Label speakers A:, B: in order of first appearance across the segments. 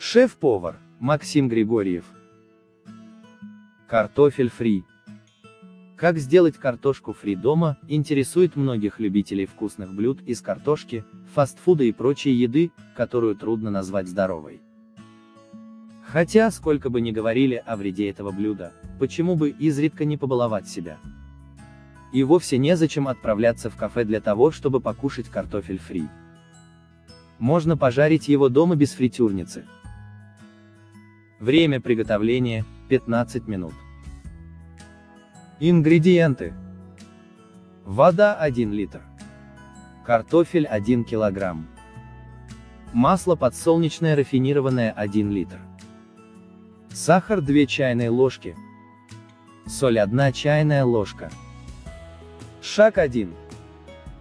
A: Шеф-повар Максим Григорьев. Картофель фри. Как сделать картошку фри дома, интересует многих любителей вкусных блюд из картошки, фастфуда и прочей еды, которую трудно назвать здоровой. Хотя, сколько бы ни говорили о вреде этого блюда, почему бы изредка не побаловать себя. И вовсе незачем отправляться в кафе для того, чтобы покушать картофель фри. Можно пожарить его дома без фритюрницы. Время приготовления – 15 минут. Ингредиенты. Вода 1 литр. Картофель 1 килограмм. Масло подсолнечное рафинированное 1 литр. Сахар 2 чайные ложки. Соль 1 чайная ложка. Шаг 1.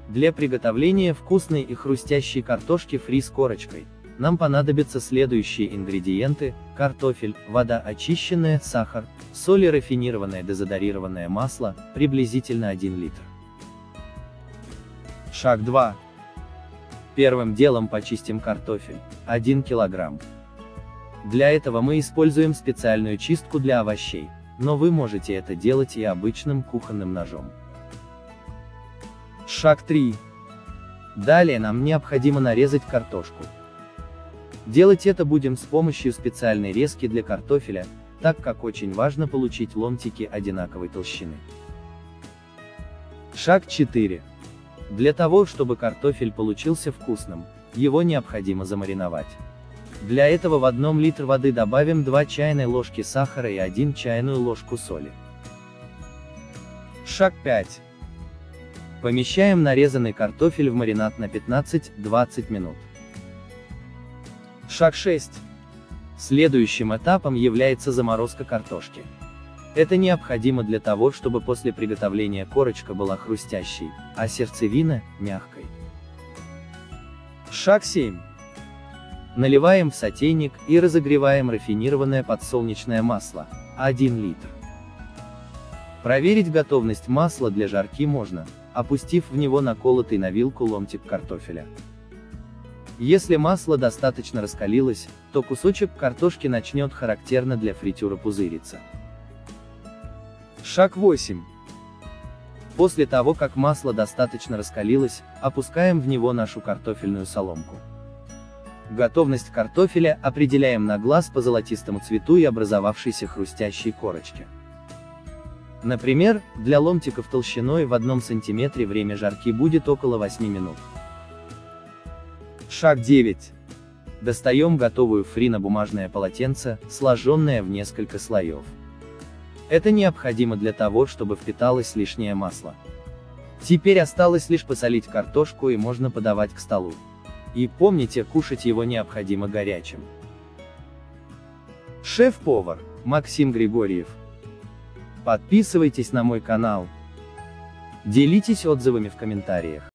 A: Для приготовления вкусной и хрустящей картошки фри с корочкой, нам понадобятся следующие ингредиенты, картофель, вода очищенная, сахар, соль и рафинированное дезодорированное масло, приблизительно 1 литр. Шаг 2. Первым делом почистим картофель, 1 килограмм. Для этого мы используем специальную чистку для овощей, но вы можете это делать и обычным кухонным ножом. Шаг 3. Далее нам необходимо нарезать картошку. Делать это будем с помощью специальной резки для картофеля, так как очень важно получить ломтики одинаковой толщины. Шаг 4. Для того, чтобы картофель получился вкусным, его необходимо замариновать. Для этого в 1 литр воды добавим 2 чайные ложки сахара и 1 чайную ложку соли. Шаг 5. Помещаем нарезанный картофель в маринад на 15-20 минут. Шаг 6. Следующим этапом является заморозка картошки. Это необходимо для того, чтобы после приготовления корочка была хрустящей, а сердцевина – мягкой. Шаг 7. Наливаем в сотейник и разогреваем рафинированное подсолнечное масло, 1 литр. Проверить готовность масла для жарки можно, опустив в него наколотый на вилку ломтик картофеля. Если масло достаточно раскалилось, то кусочек картошки начнет характерно для фритюра пузыриться. Шаг 8. После того, как масло достаточно раскалилось, опускаем в него нашу картофельную соломку. Готовность картофеля определяем на глаз по золотистому цвету и образовавшейся хрустящей корочке. Например, для ломтиков толщиной в 1 см время жарки будет около 8 минут. Шаг 9. Достаем готовую фри на бумажное полотенце, сложенное в несколько слоев. Это необходимо для того, чтобы впиталось лишнее масло. Теперь осталось лишь посолить картошку и можно подавать к столу. И помните, кушать его необходимо горячим. Шеф-повар, Максим Григорьев. Подписывайтесь на мой канал. Делитесь отзывами в комментариях.